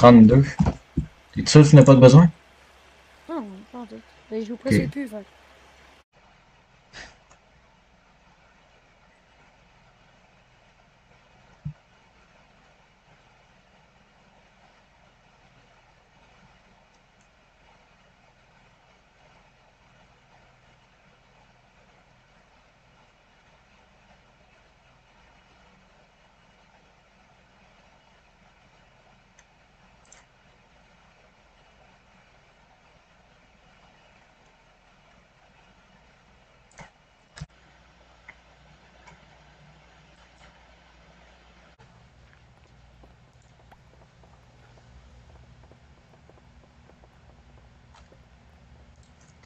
32. T'es sûr que tu n'as pas de besoin? Non, pas en tout. Mais je joue presque Ok. plus, fait.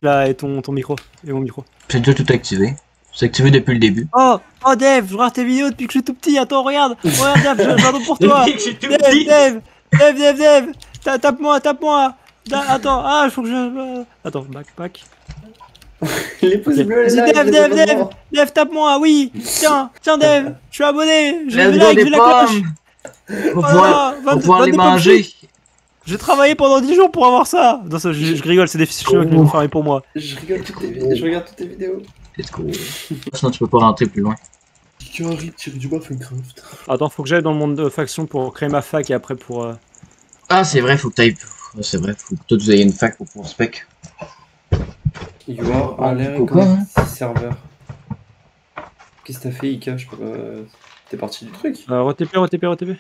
Là, et ton, ton micro. Et mon micro. C'est déjà tout activé. C'est activé depuis le début. Oh, oh Dave, je regarde tes vidéos depuis que je suis tout petit. Attends, regarde. Regarde, Dave, j'en ai pour toi. Depuis que je suis tout Dave, petit. Dave, Dave, Dave, Dave. Ta- Tape-moi, tape-moi. Attends, ah, je faut que je. euh, Attends, backpack. Les pouces bleus, les Dave, abonnements. Dave, tape-moi, oui. Tiens, tiens, Dave, je suis abonné. Je vais like, je la cloche. On va pouvoir, les 22 pommes manger. J'ai travaillé pendant 10 jours pour avoir ça. Non, ça, je, je rigole, c'est des fiches chinois qui l'ont fermé pour moi. Je rigole toutes tes vidéos, je regarde toutes tes vidéos. Let's go. Sinon, tu peux pas rentrer plus loin. Du Minecraft. Attends, faut que j'aille dans le monde de faction pour créer ma fac et après pour. euh, Ah, c'est vrai, faut que t'ailles. Ah, C'est vrai, faut que toi, vous ayez une fac pour pouvoir spec. You are Ah, l'air hein serveur. Qu'est-ce que t'as fait, Ika? Je sais pas. euh, T'es parti du truc? Euh, RTP, RTP, RTP.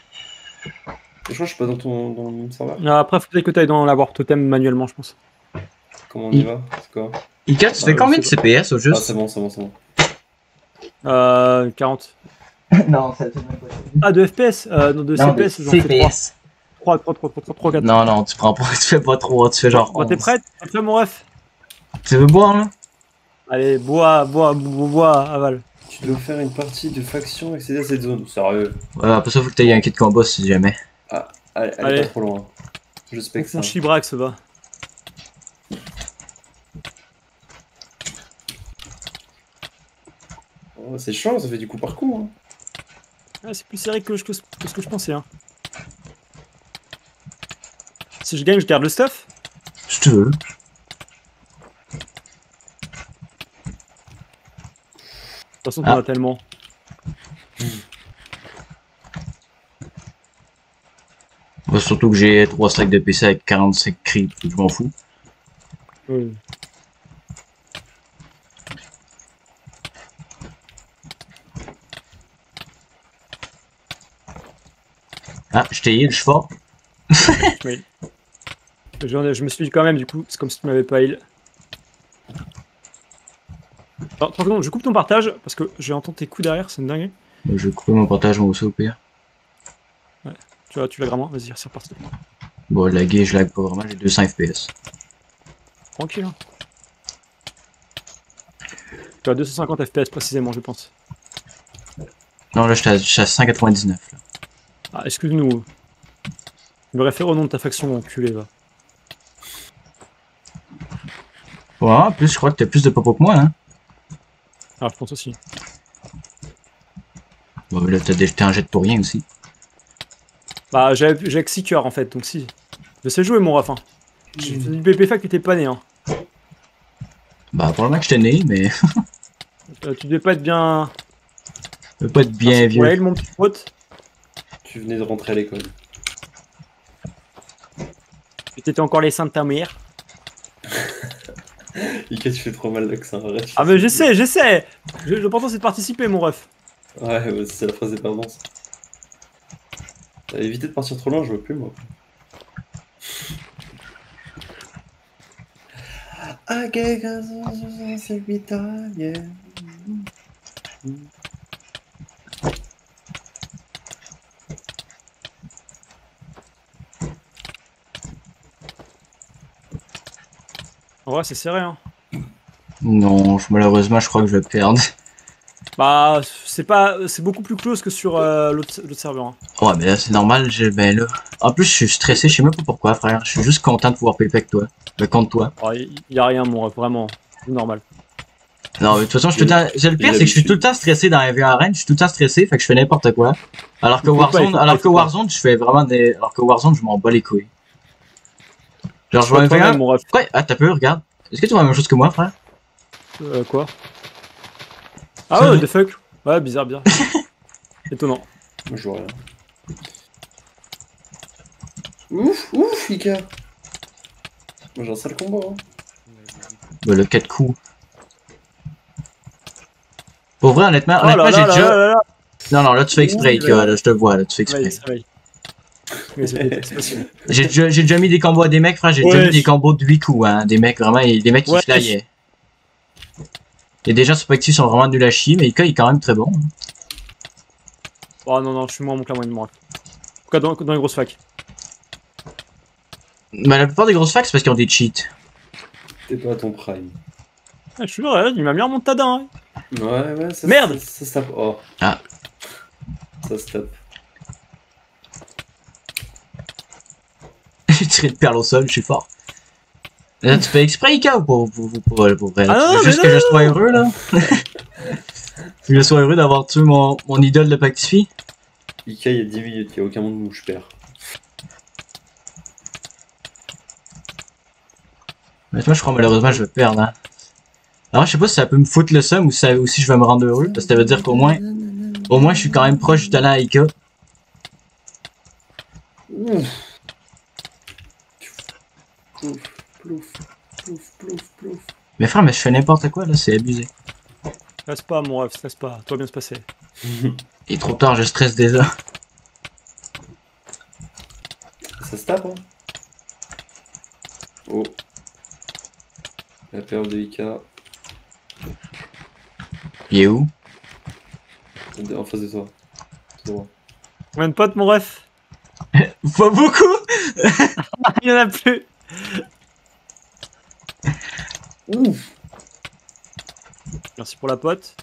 Je crois que je suis pas dans ton dans le même serveur. Ah, Après, faut peut-être que t'ailles dans la warp totem manuellement, je pense. Comment on y va? C'est quoi? Ika, tu Ah, fais combien de CPS au Ah, juste c'est bon, c'est bon, c'est bon. Euh, 40. Non, ça te même pas. Ah, de FPS euh, Non, de CPS, j'en fais 3. CPS. 3, 3, 3, 3, 3, 4. Non, non, tu prends pas, tu fais pas trop, tu fais genre. Bon, t'es 11. prête T'es prêt, mon ref? Tu veux boire là? Allez, bois, bois, bois, bois, aval. Tu dois faire une partie de faction accéder à cette zone. Sérieux? Ouais, après ça, faut que t'aies un kit de combat si jamais. Allez, allez, Allez. pas trop loin. Je spec ça. Mon chibrax va. Oh, c'est chiant, ça fait du coup par coup. Hein. Ah, c'est plus serré que, je- que ce que je pensais. Hein. Si je gagne, je garde le stuff. Si tu veux. De toute façon, t'en Ah. as tellement. Bah, surtout que j'ai 3 stacks de PC avec 45 creeps, je m'en fous. Oui. Ah, je t'ai heal, je suis fort. Ai- Je me suis dit quand même, du coup, c'est comme si tu m'avais pas heal. Alors, 30 secondes, je coupe ton partage parce que j'ai entendu tes coups derrière, c'est une dingue. Je vais couper mon partage moi aussi au pire. Tu vas, tu l'as vraiment, vas-y, c'est reparti. Bon, laguer, je lag pas vraiment, j'ai 200 FPS. Tranquille. hein. Tu as 250 FPS précisément, je pense. Non, là, je suis à, je suis à 199. Là. Ah, excuse-nous. Je me réfère au nom de ta faction, enculé, va. Ouais, en plus, je crois que t'as plus de popo que moi, hein. Ah, je pense aussi. Bon, là, t'as déjà un jet pour rien aussi. Bah, j'ai j'ai que 6 cœurs en fait, donc si. Je sais jouer, mon ref. Hein. J'ai fait du BP fac, tu t'es pas né. Hein. Bah, probablement que j'étais né, mais Euh, tu devais pas être bien. je veux pas être bien vieux. elle, mon petit pote. Tu venais de rentrer à l'école. Et t'étais encore les seins de ta mère. Ika, tu fais trop mal l'accent, arrête. Ah, mais j'essaie, j'essaie Je- L'important c'est de participer, mon ref. Ouais, ouais, c'est la phrase des parents. ça. Évité de partir trop loin, je vois plus moi. Vrai, c'est serré, hein. Non, je- malheureusement, je crois que je vais perdre. Bah, c'est pas. C'est beaucoup plus close que sur euh, l'autre l'autre serveur. Hein. Ouais, mais là, c'est normal, j'ai, ben là. En plus, je suis stressé, je sais même pas pourquoi, frère. Je suis juste content de pouvoir payer avec toi. Ben, contre toi. Oh, y, a rien, mon ref, vraiment. C'est normal. Non, mais de toute façon, je suis tout le temps. c'est Le pire, c'est que je suis tout le temps stressé dans la vie arène. Je suis tout le temps stressé, fait que je fais n'importe quoi. Alors que Warzone, alors que. Warzone, je fais vraiment des. Alors que Warzone, je m'en bats les couilles. Genre, je vois un toi-même, V1. mon ref. Quoi? Ah, t'as peu, regarde. Est-ce que tu vois la même chose que moi, frère? Euh, quoi? Ah ouais, the fuck? Ouais, bizarre, bizarre. Étonnant. Moi, je vois rien. Ouf, ouf, Ika. Moi, j'ai un sale combat. Hein. Bah, le 4 coups. Pour vrai, honnêtement, Oh honnêtement, j'ai déjà. là là là Non, non, là, tu fais exprès, Ika, là, je te vois, là, tu fais exprès. J'ai déjà, déjà mis des combos à des mecs, frère, j'ai déjà mis des combos de 8 coups, hein. Des mecs, vraiment, des mecs qui Ouais. flyaient. Et gens sur Pactus sont vraiment nuls à chier, mais Ika, il est quand même très bon. hein. Oh non, non, je suis moins mon clairement une moi. En tout cas, dans, dans les grosses facs. Mais la plupart des grosses facs, c'est parce qu'ils ont des cheats. T'es pas à ton prime. Ah, je suis là, il m'a mis en montadin. Hein. Ouais, ouais, ça Merde Ça, ça se tape. Oh. Ah. Ça se tape. J'ai tiré de perle au sol, je suis fort. Là, tu fais exprès, Ika, ou pour, pour, pour, pour, pour? Ah veux mais juste non, que je non, je sois heureux d'avoir tué mon, mon idole de Pactify? Ika, il y a 10 minutes, il y a aucun monde où je perds. Mais moi, je crois malheureusement, je vais perdre, hein. Alors, je sais pas si ça peut me foutre le seum ou si, ça- ou si je vais me rendre heureux, parce que ça veut dire qu'au moins, au moins, je suis quand même proche du talent à Ika. Ouf. Plouf, plouf, plouf, plouf, plouf. Mais frère, mais je fais n'importe quoi, là, c'est abusé. Stresse pas, mon ref, stresse pas. Tout va bien se passer. Il est trop tard, je stresse déjà. Ça se tape, hein Oh. La perle de Ika, Il est où? en face de toi. Tout droit. Combien de potes, mon ref? Pas beaucoup! Il y en a plus. Ouf Merci pour la pote.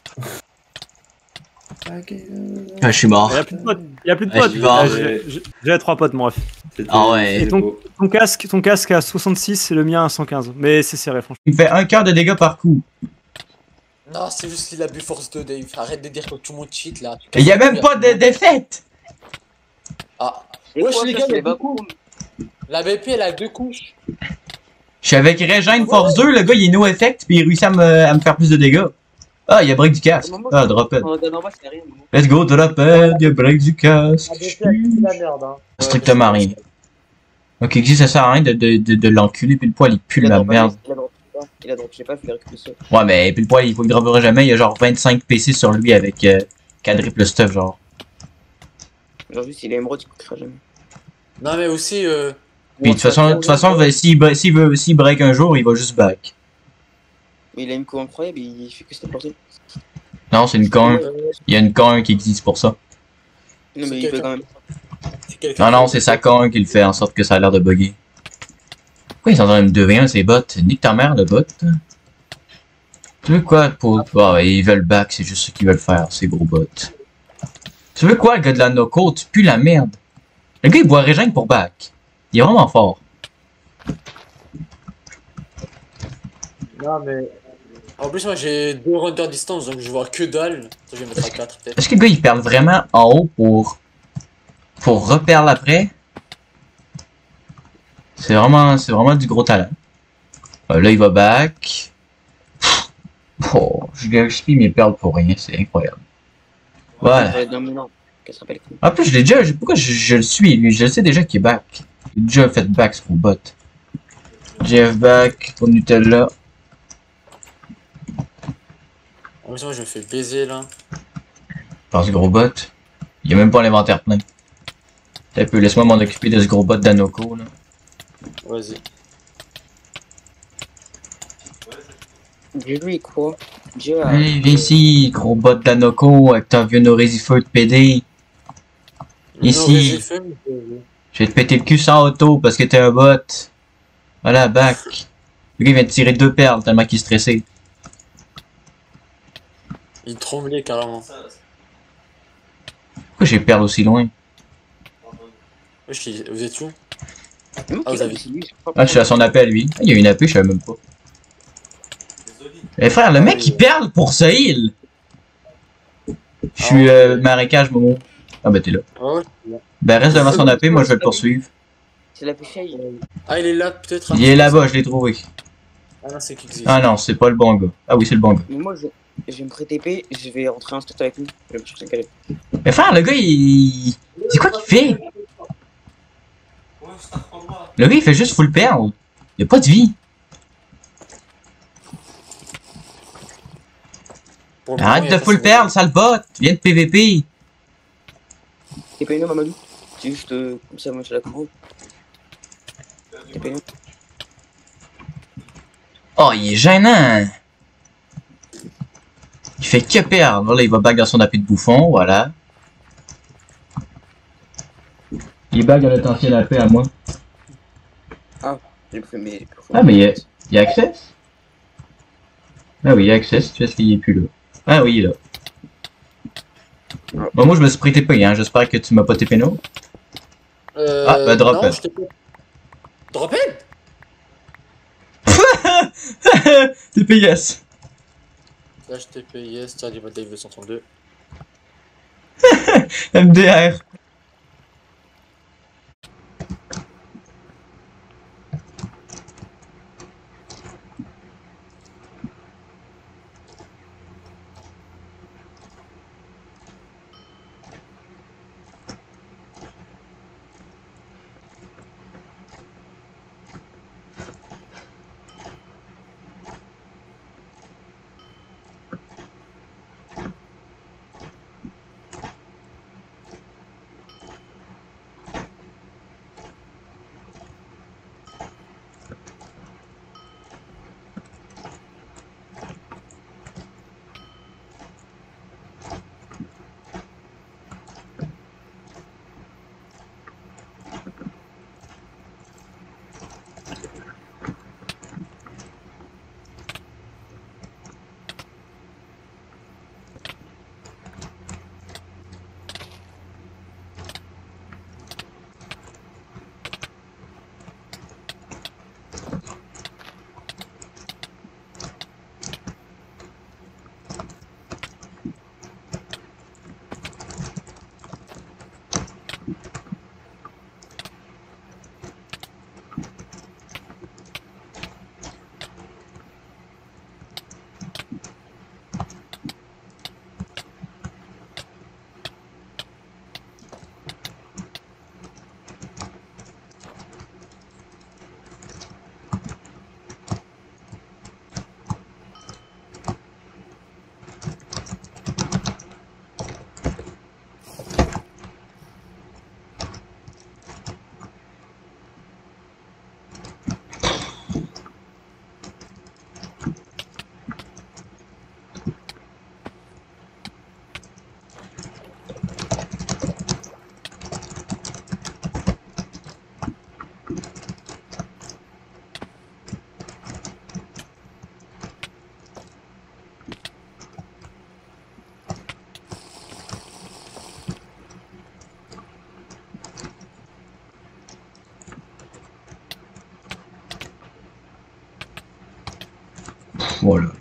Ok, Ah, je suis mort. Il y a plus de potes. Il y a plus de Ah, potes. je suis mort. Ah, j'ai- trois potes, mon ref. c'était- Ah ouais. Et ton- casque, ton casque à 66 et le mien à 115. Mais c'est serré, franchement. Il fait un quart de dégâts par coup. Non, c'est juste qu'il a bu force 2, Dave. Arrête de dire que tout le monde cheat là. Il y a même pas de défaite! Ah, Wesh, les gars, il a la BP elle a deux couches. Je suis avec Régine Force 2, le gars il est no effect, puis il réussit à me, à me faire plus de dégâts. Ah, il y a break du casque. Ah, drop it. Let's go, drop it, il y a break du casque. la merde, hein. Strictement rien. Ok, si ça sert à rien de, de, de, de l'enculer, puis le poil il pue la drop, merde. Il a drop, il a drop, je sais pas, il. Ouais, mais puis le poil il faut le dropera jamais, il y a genre 25 PC sur lui avec euh, quadruple stuff, genre. Genre juste, il est émeraude, il coûtera jamais. Non, mais aussi, euh, Puis de toute façon, de toute s'il veut, s'il break un jour, il va juste back. Mais il a une co incroyable, il fait que se porter. Non, c'est une con. euh, Il y a une con qui existe pour ça. Non, mais il peut quand même. Non, non, c'est sa con qui le fait en sorte que ça a l'air de bugger. Pourquoi ils sont en train de 2v1 ces bots? Nique ta mère, le bot. Tu veux quoi pour. Ah, ouais, ils veulent back, c'est juste ce qu'ils veulent faire, ces gros bots. Tu veux quoi, le gars de la Noco? Tu pues la merde. Le gars, il boit Régine pour back. Il est vraiment fort. Non, mais. En plus, moi j'ai deux runners distance donc je vois que dalle. Ça, je vais mettre à 4 peut-être. Est-ce que le gars, il perd vraiment en haut pour. pour reperdre après? C'est vraiment, c'est vraiment du gros talent. Euh, là, il va back. Oh, je gaspille mes perles pour rien, c'est incroyable. Voilà. En plus, je l'ai déjà, pourquoi je, je le suis, lui? Je le sais déjà qu'il est back. J'ai déjà fait back, ce gros bot. Jeff back, pour Nutella. Plus, moi je me fais baiser là. Par ce gros bot. Il y a même pas l'inventaire plein. Un peu, laisse-moi m'en occuper de ce gros bot d'Anoko, là. Vas-y. Dis-lui quoi. Allez, viens ici, gros bot d'Anoko, avec ton vieux Norisifeu de PD. Ici. Je vais te péter le cul sans auto parce que t'es un bot. Voilà, back. Le gars il vient de tirer deux perles tellement qu'il est stressé. Il tremblait carrément. Pourquoi j'ai perle aussi loin? Vous êtes où Ah, vous avez- Ah, je suis à son appel, lui. Ah, il y a une AP, je savais même pas. Eh frère, le mec il perle pour ce heal. Je suis Ah euh, marécage, Momo. Ah bah t'es là. Ah. Ben reste devant son AP, moi je vais le poursuivre. C'est la. Ah, il est là, peut-être. Il est là-bas, je l'ai trouvé. Ah non, c'est. Ah non, c'est pas le bon gars. Ah oui, c'est le bon gars. Je, vais me prêter épée, je vais rentrer en stade avec lui. Je vais me chercher un calais. Mais frère, le gars il. C'est quoi qu'il fait? Le gars il fait juste full perle. Il a pas de vie. Arrête de full perle, sale bot. Viens de PVP. T'es pas une Mamadou C'est juste euh, comme ça, moi, je la comprends. T'es pas une Oh, il est gênant. Il fait que perdre. Là, il va dans son appui de bouffon, voilà. Il back dans notre ancien AP à moi. J'ai fait mes. Ah, mais il y a, il y a access? Ah oui, il y a access, tu sais qu'il est plus là. Ah oui, il est là. Bon, moi, je me suis prêté payé, hein. J'espère que tu m'as pas TP no. Euh, Ah, bah, drop non, it. Drop it TP yes. HTTP, yes, tiens, Diva Dave 232. MDR. Voilà.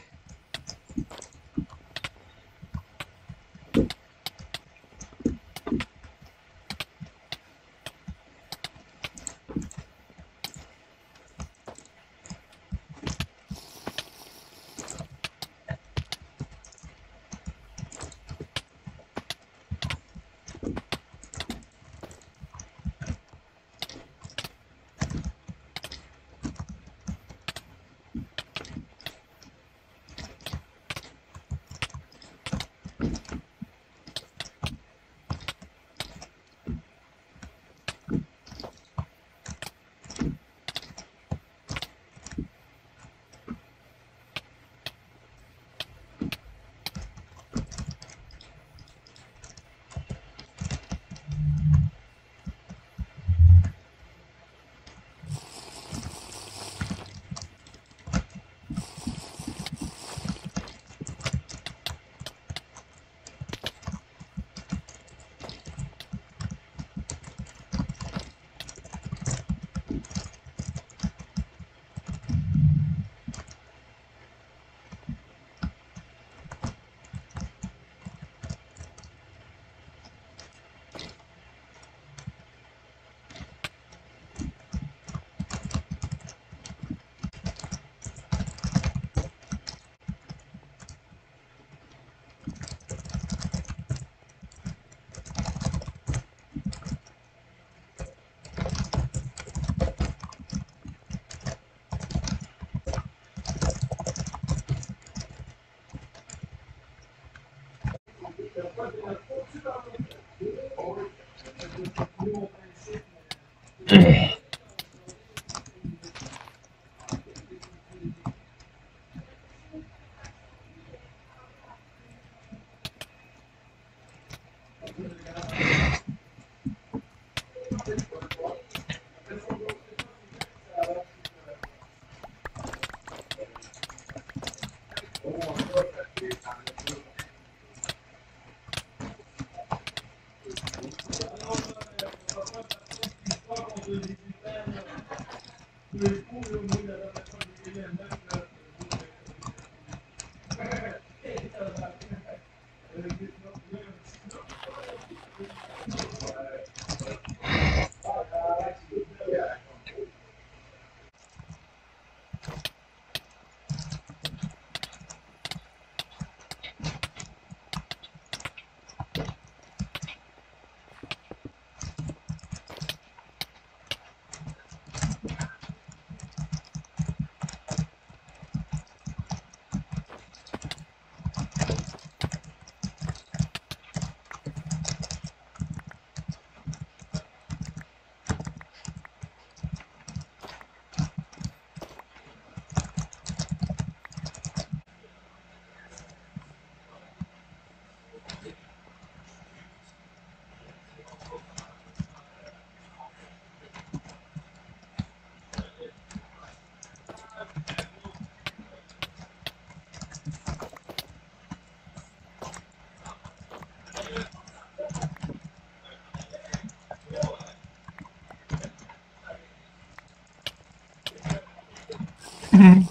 Thank you. Mm-hmm.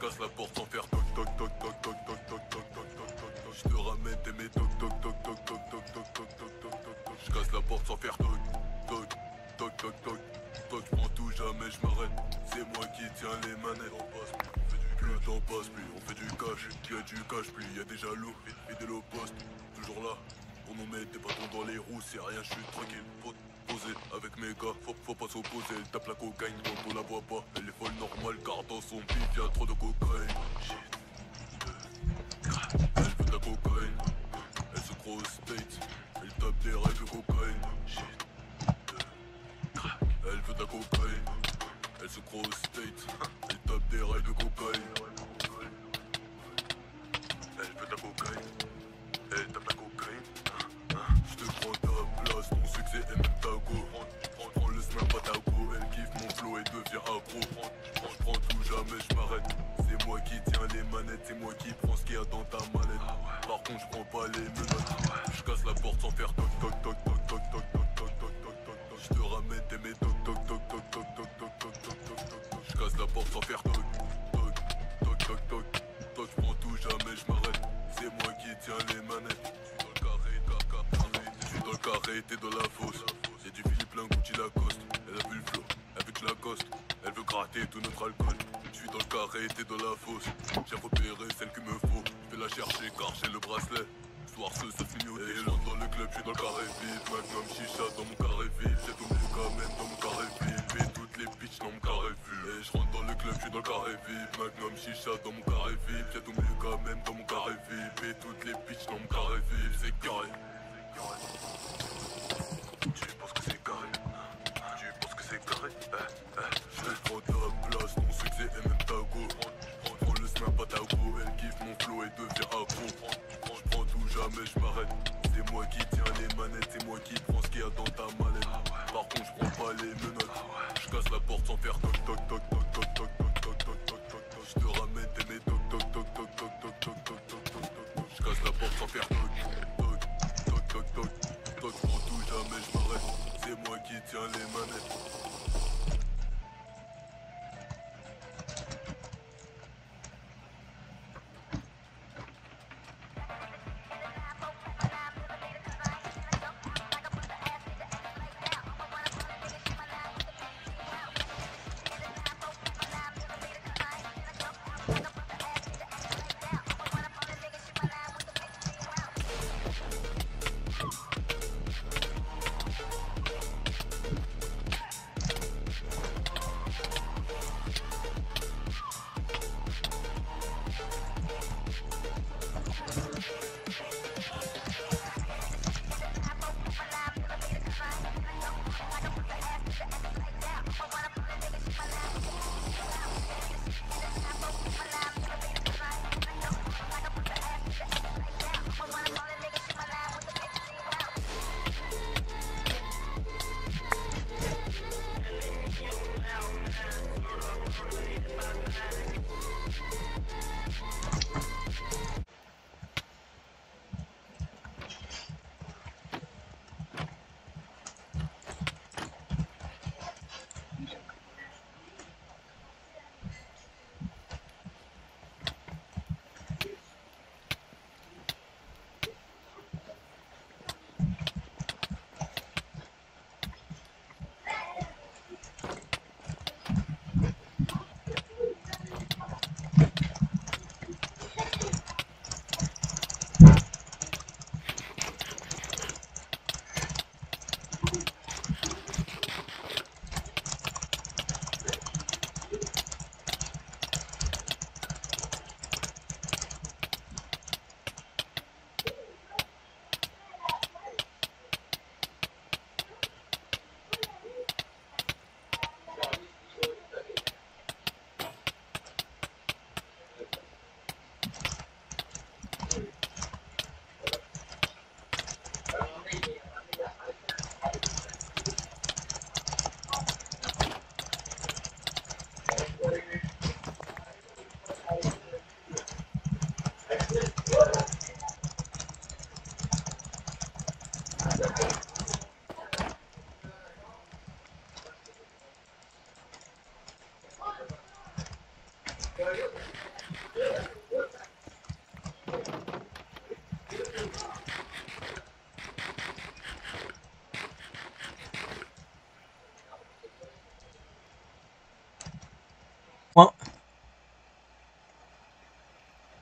je casse la porte sans faire toc toc toc toc toc toc toc toc toc toc toc toc Je te ramène tes mes toc toc toc toc toc toc toc toc toc toc toc toc Je casse la porte sans faire toc toc toc toc toc toc Je prends tout jamais je m'arrête C'est moi qui tiens les manettes On passe plus le temps passe plus on fait du cash Y'a du cash plus y'a des jaloux et des low poste Toujours là on nous met des bâtons dans les roues c'est rien je suis tranquille avec mes gars, faut, faut pas s'opposer. Elle tape la cocaïne quand on la voit pas. Elle est folle normale car dans son pif y'a trop de cocaïne. Elle veut de la cocaïne, elle se croit state. Elle tape des règles de cocaïne. Elle veut de la cocaïne, elle se croit state. Elle tape des règles de cocaïne.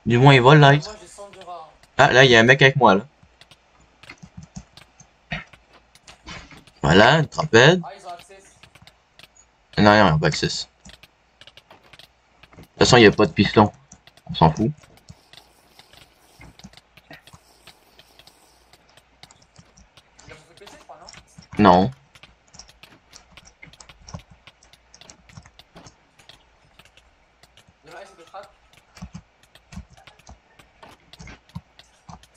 Du moins, il vole, là. Moi, j'ai 100 de rare. Ah, là, il y a un mec avec moi, là. Voilà, une trompette. Ah, ils ont accès. Non, non, il n'y a pas accès. De toute façon, il n'y a pas de piston. On s'en fout. Non Non. Il y en a un, c'est de track.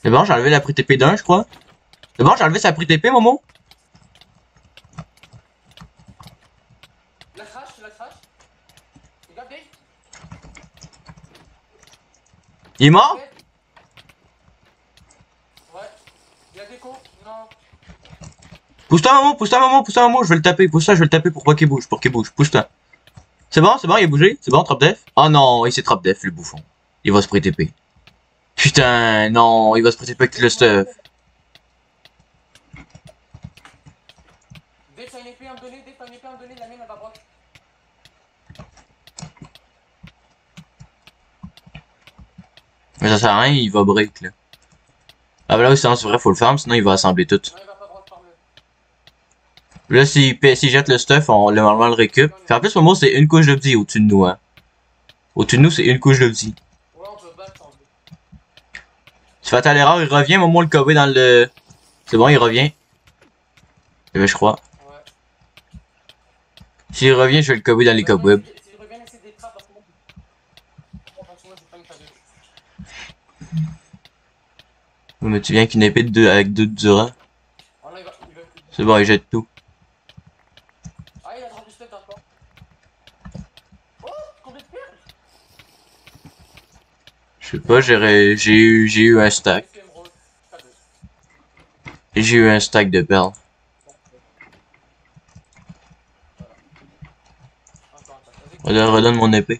C'est bon, j'ai enlevé la prix TP d'un, je crois. C'est bon, j'ai enlevé sa prix TP, Momo? La crash, la crash. Il est mort? Ouais. Il y a des cons. Non. Pousse-toi, Momo, pousse-toi, Momo, pousse-toi, Momo. Je vais le taper. Pousse-toi, je vais le taper pour pas qu'il bouge, pour qu'il bouge. Pousse-toi. C'est bon, c'est bon, il a bougé. C'est bon, trap def. Oh non, il s'est trap def, le bouffon. Il va se prix TP. Putain, non, il va se TP avec le stuff. Mais ça sert à rien, il va break, là. Ah bah là, c'est vrai, faut le farm, sinon il va assembler tout. Là, s'il s'il jette le stuff, on le normalement le récup. Puis en plus, Momo, c'est une couche de au-dessus de nous, hein. Au-dessus de nous, c'est une couche de. Ouais, on peut battre en deux. Tu à l'erreur, il revient, Momo le cover dans le... C'est bon, il revient. Eh ben, je crois. Ouais. S'il revient, je vais le cover dans les cobwebs. Une Oui, mais tu viens qu'une épée de deux, avec deux durants. Oh. C'est bon, il jette tout. Ah, il a drop du step encore. Oh, combien de perles Je sais pas, j'ai eu, eu un stack. J'ai eu un stack de perles. Redonne, redonne mon épée.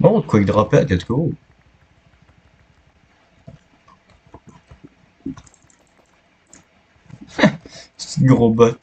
De quoi il dropait, let's go. C'est gros bot.